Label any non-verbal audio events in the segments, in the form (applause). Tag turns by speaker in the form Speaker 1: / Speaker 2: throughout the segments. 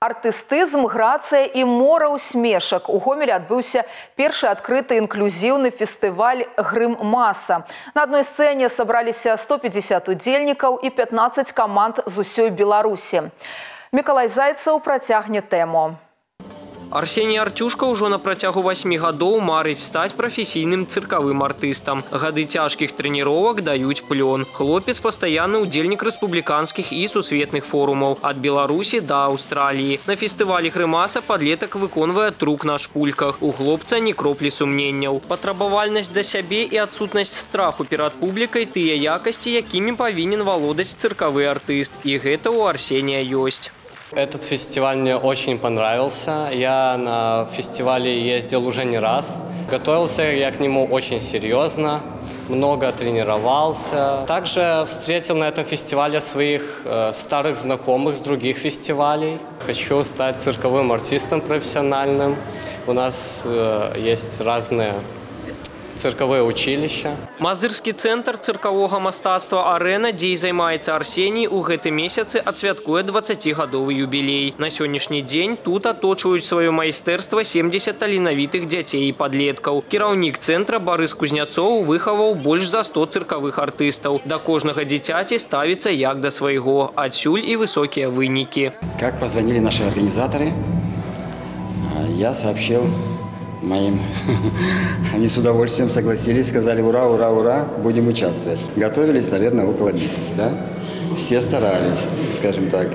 Speaker 1: Артыстызм, грацыя і мора ўсмешак. У гомелі адбыўся першы адкрыты інклюзіўны фестываль грым маса. На адной сцэне сабраліся 150 удзельнікаў і 15 каманд з усёй Беларусі. Мікалай Зайцаў працягне тэму.
Speaker 2: Арсеній Артюшка ўжо на працягу 8 гадоў марыць стаць прафесійным цыркавым артыстам. Гады цяжкіх трэніровак даюць плён. Хлопец пастаянны ўдзельнік рэспубліканскіх і сусветных форумаў ад Беларусі да Аўстраліі. На фестывалі Грымаса падлетак выконвае трук на шпульках. У хлопца ні кроплі сумненняў. Патрабавальнасць да сябе і адсутнасць страху перад публікай тыя якасці, якімі павінен валодаць цыркавы артыст. І гэта ў Арсенія ёсць.
Speaker 3: Этот фестиваль мне очень понравился. Я на фестивале ездил уже не раз. Готовился я к нему очень серьезно, много тренировался. Также встретил на этом фестивале своих э, старых знакомых с других фестивалей. Хочу стать цирковым артистом профессиональным. У нас э, есть разные цирковые училища.
Speaker 2: Мазырскі цэнтр цыркавога мастацтва арэна, дзе і займаецца Арсеній, у гэты месяцы адсвяткуе 20гадовы юбілей. На сённяшні дзень тут аточваюць сваё майстэрства 70 таленавітых дзяцей і падлеткаў. Кіраўнік цэнтра Барыс Кузняцоў выхаваў больш за 100 цыркавых артыстаў. Да кожнага дзіцяці ставіцца як да свайго, адсюль і высокія вынікі.
Speaker 4: Как позвонили наши организаторы, я сообщил моим. (laughs) Они с удовольствием согласились, сказали ура, ура, ура, будем участвовать. Готовились, наверное, около месяца, да? Все старались, скажем так,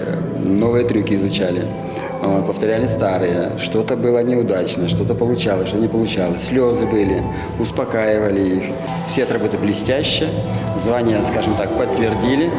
Speaker 4: новые трюки изучали. Повторяли старые. Что-то было неудачно, что-то получалось, что не получалось. Слезы были, успокаивали их. Все отработали блестяще. Звания, скажем так, подтвердили.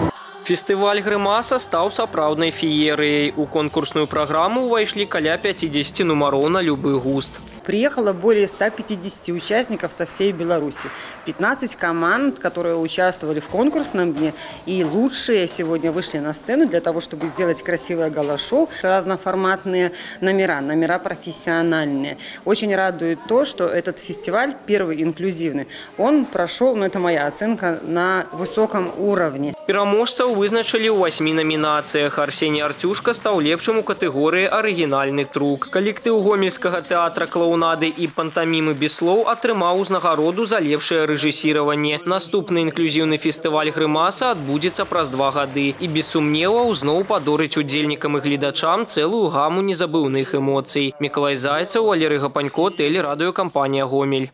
Speaker 2: Фестываль Грымаса стаў сапраўднай феерыяй. У конкурсную праграму ўвайшлі каля 50 нумароў на любы густ.
Speaker 5: Приехало более 150 участников со всей Беларуси. 15 команд, которые участвовали в конкурсном дне. И лучшие сегодня вышли на сцену для того, чтобы сделать красивое гала-шоу. Разноформатные номера, номера профессиональные. Очень радует то, что этот фестиваль, первый инклюзивный, он прошел, ну это моя оценка, на высоком уровне.
Speaker 2: Пераможцаў вызначылі ў васьмі намінацыях. Арсеній Артюшка стаў лепшым у катэгорыі арыгінальны трук. Калектыў гомельскага тэатра клоунады і пантамімы без слоў атрымаў узнагароду за лепшае рэжысіраванне. Наступны інклюзіўны фестываль Грымаса адбудзецца праз два гады і без сумневаў зноў падорыць удзельнікам і гледачам цэлую гаму незабыўных эмоцый. Мікалай Зайцаў, Валерый Гапанько, тэлерадыёкампанія Гомель.